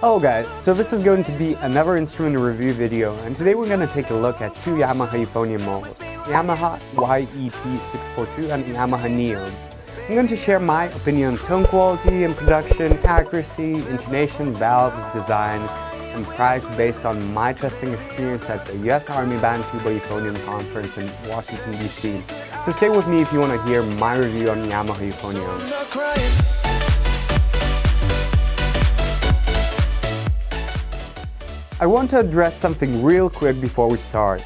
Hello guys, so this is going to be another instrument review video and today we're going to take a look at two Yamaha euphonium models, Yamaha YEP642 and Yamaha Neo. I'm going to share my opinion on tone quality and production, accuracy, intonation, valves, design, and price based on my testing experience at the US Army Band Tuba Euphonium Conference in Washington DC. So stay with me if you want to hear my review on Yamaha Euphonium. I want to address something real quick before we start.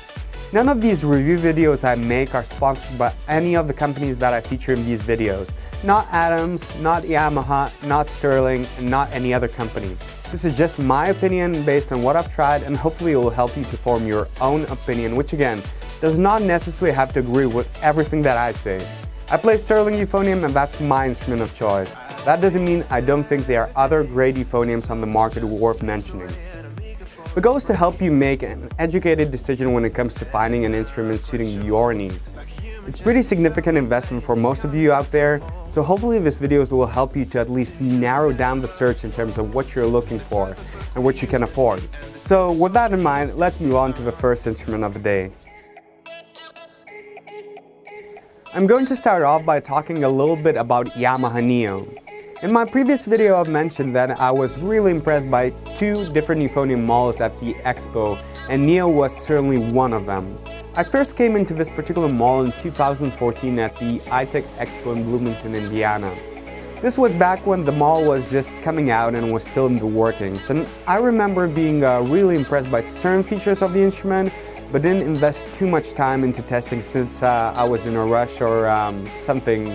None of these review videos I make are sponsored by any of the companies that I feature in these videos. Not Adams, not Yamaha, not Sterling, and not any other company. This is just my opinion based on what I've tried and hopefully it will help you to form your own opinion, which again, does not necessarily have to agree with everything that I say. I play Sterling euphonium and that's my instrument of choice. That doesn't mean I don't think there are other great euphoniums on the market worth mentioning. The goal is to help you make an educated decision when it comes to finding an instrument suiting your needs. It's pretty significant investment for most of you out there, so hopefully this video will help you to at least narrow down the search in terms of what you're looking for and what you can afford. So with that in mind, let's move on to the first instrument of the day. I'm going to start off by talking a little bit about Yamaha Neo. In my previous video I've mentioned that I was really impressed by two different euphonium models at the expo and Neo was certainly one of them. I first came into this particular mall in 2014 at the ITEC Expo in Bloomington, Indiana. This was back when the mall was just coming out and was still in the workings and I remember being uh, really impressed by certain features of the instrument but didn't invest too much time into testing since uh, I was in a rush or um, something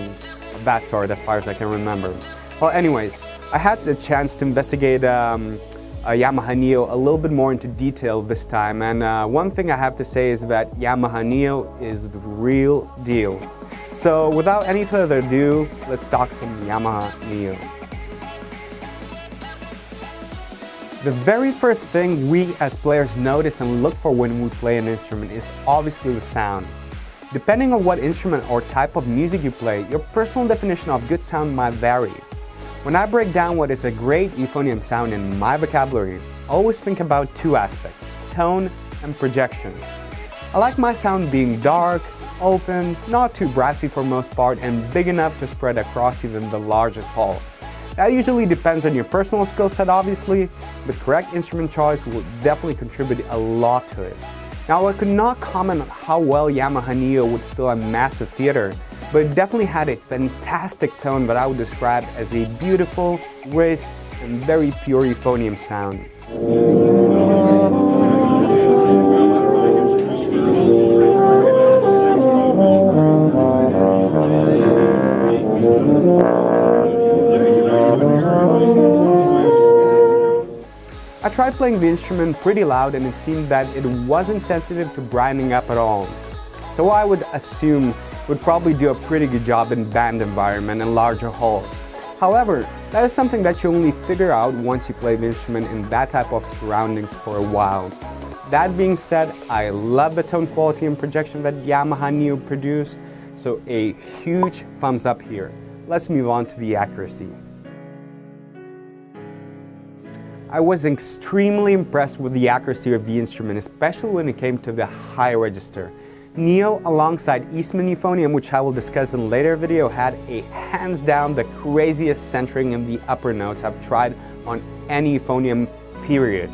of that sort as far as I can remember. Well, anyways, I had the chance to investigate um, Yamaha Neo a little bit more into detail this time, and uh, one thing I have to say is that Yamaha Neo is the real deal. So without any further ado, let's talk some Yamaha Neo. The very first thing we as players notice and look for when we play an instrument is obviously the sound. Depending on what instrument or type of music you play, your personal definition of good sound might vary. When I break down what is a great euphonium sound in my vocabulary, I always think about two aspects, tone and projection. I like my sound being dark, open, not too brassy for most part, and big enough to spread across even the largest halls. That usually depends on your personal skill set obviously, but correct instrument choice will definitely contribute a lot to it. Now I could not comment on how well Yamaha Neo would fill a massive theater, but it definitely had a fantastic tone that I would describe as a beautiful, rich, and very pure euphonium sound. I tried playing the instrument pretty loud and it seemed that it wasn't sensitive to brightening up at all. So I would assume would probably do a pretty good job in band environment and larger halls. However, that is something that you only figure out once you play the instrument in that type of surroundings for a while. That being said, I love the tone quality and projection that Yamaha Neo produced, so a huge thumbs up here. Let's move on to the accuracy. I was extremely impressed with the accuracy of the instrument, especially when it came to the high register. Neo alongside Eastman Euphonium, which I will discuss in a later video, had a hands down the craziest centering in the upper notes I've tried on any euphonium period.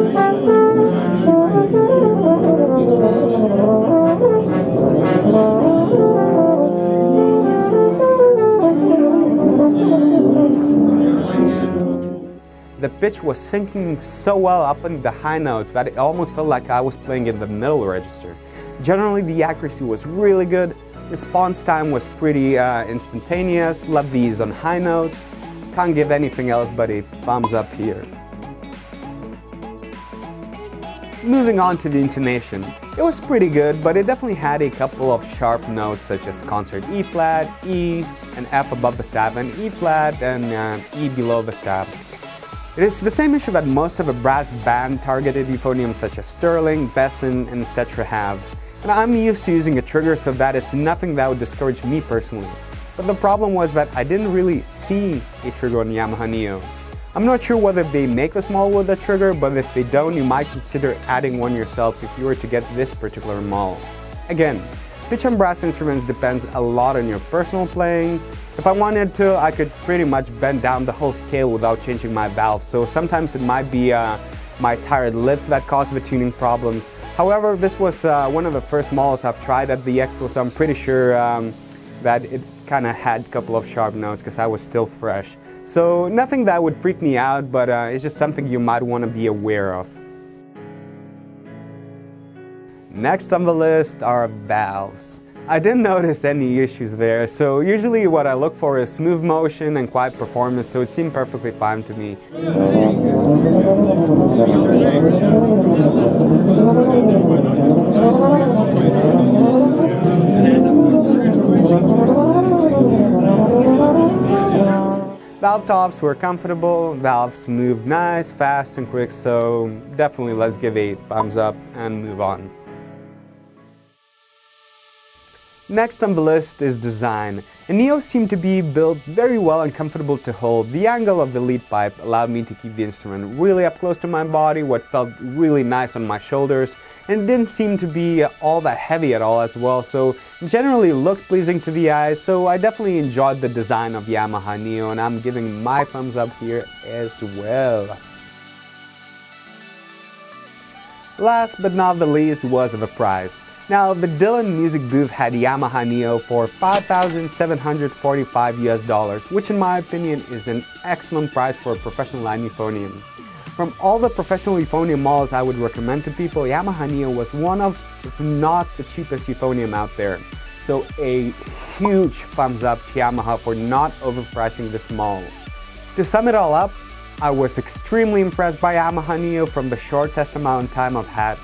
pitch was sinking so well up in the high notes that it almost felt like I was playing in the middle register. Generally, the accuracy was really good, response time was pretty uh, instantaneous, love these on high notes, can't give anything else but a thumbs up here. Moving on to the intonation. It was pretty good, but it definitely had a couple of sharp notes such as concert E flat, E, and F above the staff, and E flat and uh, E below the staff. It is the same issue that most of the brass band targeted euphoniums such as Sterling, Besson, and Cetra have. And I'm used to using a trigger so that is nothing that would discourage me personally. But the problem was that I didn't really see a trigger on Yamaha Neo. I'm not sure whether they make a small with a trigger, but if they don't, you might consider adding one yourself if you were to get this particular model. Again, pitch on brass instruments depends a lot on your personal playing. If I wanted to, I could pretty much bend down the whole scale without changing my valve, so sometimes it might be uh, my tired lips that cause the tuning problems. However, this was uh, one of the first models I've tried at the expo, so I'm pretty sure um, that it kind of had a couple of sharp notes because I was still fresh. So nothing that would freak me out, but uh, it's just something you might want to be aware of. Next on the list are valves. I didn't notice any issues there, so usually what I look for is smooth motion and quiet performance, so it seemed perfectly fine to me. Valve tops were comfortable, valves moved nice, fast and quick, so definitely let's give a thumbs up and move on. Next on the list is design. And Neo seemed to be built very well and comfortable to hold. The angle of the lead pipe allowed me to keep the instrument really up close to my body, what felt really nice on my shoulders, and it didn't seem to be all that heavy at all as well, so generally looked pleasing to the eyes, so I definitely enjoyed the design of Yamaha Neo, and I'm giving my thumbs up here as well. Last but not the least was the price. Now, the DF Music booth had Yamaha Neo for 5,745 US dollars, which in my opinion is an excellent price for a professional line euphonium. From all the professional euphonium models I would recommend to people, Yamaha Neo was one of, if not the cheapest euphonium out there. So a huge thumbs up to Yamaha for not overpricing this model. To sum it all up, I was extremely impressed by Yamaha Neo from the short test amount of time I've had.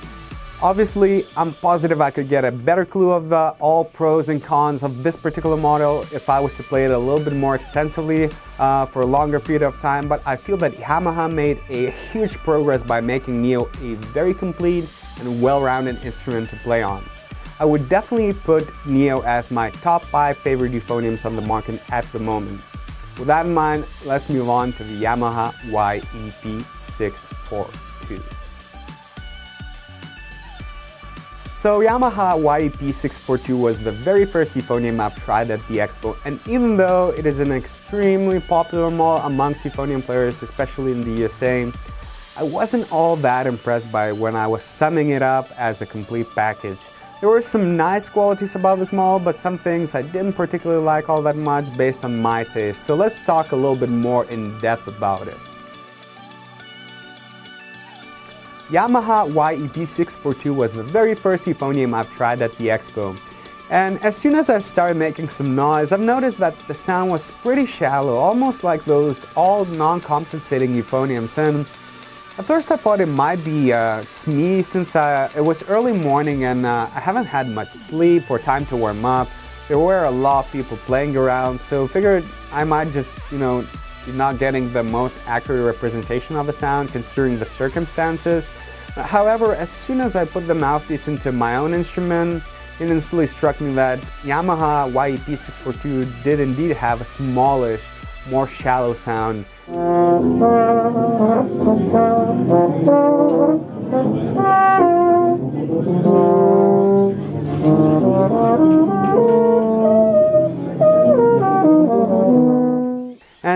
Obviously, I'm positive I could get a better clue of the all pros and cons of this particular model if I was to play it a little bit more extensively uh, for a longer period of time, but I feel that Yamaha made a huge progress by making Neo a very complete and well-rounded instrument to play on. I would definitely put Neo as my top 5 favorite euphoniums on the market at the moment. With that in mind, let's move on to the Yamaha YEP642. So Yamaha YEP642 was the very first euphonium I've tried at the expo and even though it is an extremely popular model amongst euphonium players, especially in the USA, I wasn't all that impressed by when I was summing it up as a complete package. There were some nice qualities about this model, but some things I didn't particularly like all that much based on my taste, so let's talk a little bit more in depth about it. Yamaha YEP642 was the very first euphonium I've tried at the expo. And as soon as I started making some noise, I've noticed that the sound was pretty shallow, almost like those all non-compensating euphoniums. And at first I thought it might be uh, me since uh, it was early morning and uh, I haven't had much sleep or time to warm up. There were a lot of people playing around, so figured I might just, you know, not getting the most accurate representation of a sound considering the circumstances. However, as soon as I put the mouthpiece into my own instrument, it instantly struck me that Yamaha YEP642 did indeed have a smallish, more shallow sound.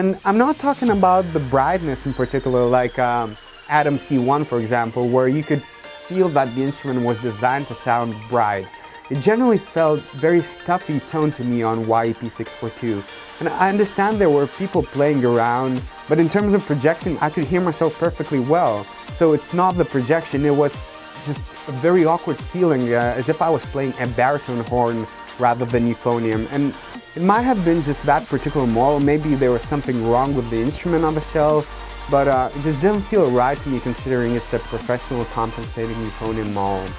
And I'm not talking about the brightness in particular, like um, Adams E1, for example, where you could feel that the instrument was designed to sound bright. It generally felt very stuffy tone to me on YEP642. And I understand there were people playing around, but in terms of projecting, I could hear myself perfectly well. So it's not the projection, it was just a very awkward feeling, uh, as if I was playing a baritone horn rather than euphonium. And it might have been just that particular model, maybe there was something wrong with the instrument on the shelf, but uh, it just didn't feel right to me considering it's a professional compensating euphonium model.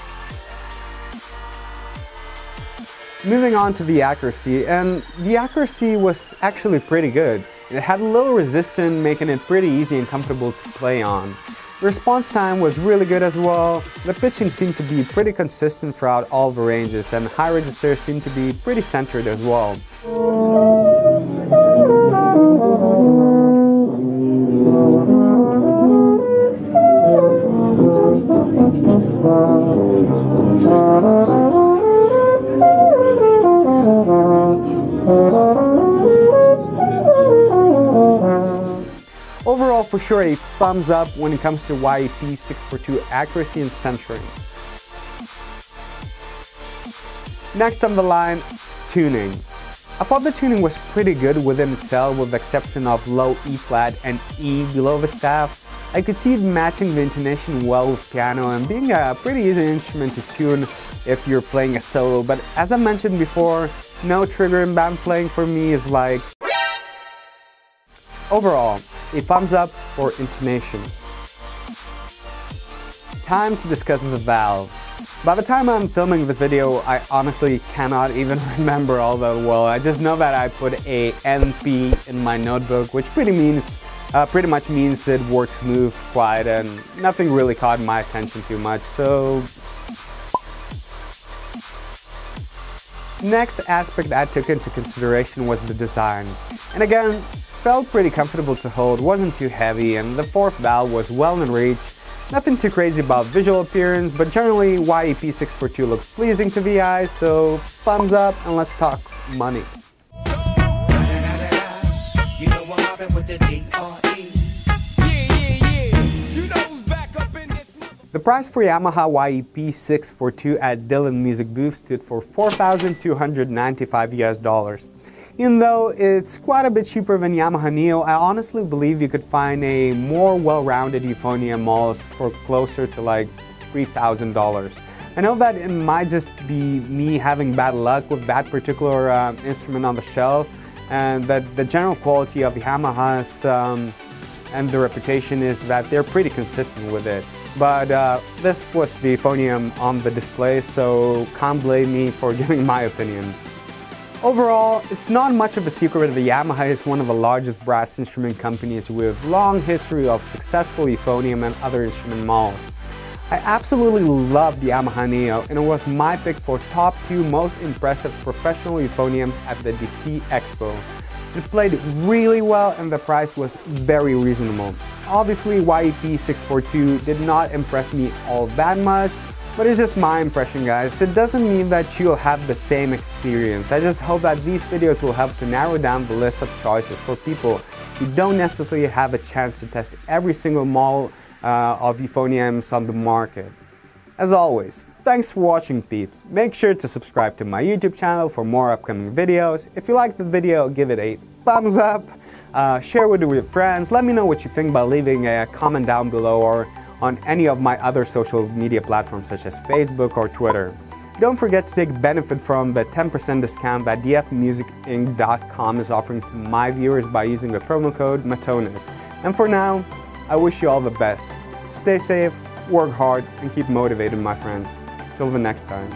Moving on to the accuracy, and the accuracy was actually pretty good. It had a little resistance, making it pretty easy and comfortable to play on. Response time was really good as well. The pitching seemed to be pretty consistent throughout all the ranges and high registers seemed to be pretty centered as well. For sure, a thumbs up when it comes to YEP 642 accuracy and centering. Next on the line, tuning. I thought the tuning was pretty good within itself with the exception of low E flat and E below the staff. I could see it matching the intonation well with piano and being a pretty easy instrument to tune if you're playing a solo, but as I mentioned before, no trigger in band playing for me is like... Overall, a thumbs up for intonation. Time to discuss the valves. By the time I'm filming this video, I honestly cannot even remember all that well. I just know that I put a NP in my notebook, which pretty means uh, pretty much means it works smooth, quiet, and nothing really caught my attention too much. So Next aspect I took into consideration was the design. And again, felt pretty comfortable to hold, wasn't too heavy, and the fourth valve was well in reach. Nothing too crazy about visual appearance, but generally YEP642 looks pleasing to the eye, so thumbs up and let's talk money. The price for Yamaha YEP642 at DF Music Booth stood for 4,295 US dollars. Even though it's quite a bit cheaper than Yamaha Neo, I honestly believe you could find a more well-rounded euphonium Mollis for closer to like $3,000. I know that it might just be me having bad luck with that particular uh, instrument on the shelf, and that the general quality of Yamaha's um, and the reputation is that they're pretty consistent with it. But uh, this was the euphonium on the display, so can't blame me for giving my opinion. Overall, it's not much of a secret that Yamaha is one of the largest brass instrument companies with long history of successful euphonium and other instrument models. I absolutely love the Yamaha Neo and it was my pick for top 2 most impressive professional euphoniums at the DC Expo. It played really well and the price was very reasonable. Obviously YEP 642 did not impress me all that much, but it's just my impression guys. It doesn't mean that you'll have the same experience. I just hope that these videos will help to narrow down the list of choices for people who don't necessarily have a chance to test every single model uh, of euphoniums on the market. As always, thanks for watching peeps. Make sure to subscribe to my YouTube channel for more upcoming videos. If you liked the video, give it a thumbs up, uh, share it with your friends, let me know what you think by leaving a comment down below or on any of my other social media platforms such as Facebook or Twitter. Don't forget to take benefit from the 10% discount that dfmusicinc.com is offering to my viewers by using the promo code MATONIZZ. And for now, I wish you all the best. Stay safe, work hard, and keep motivated, my friends. Till the next time.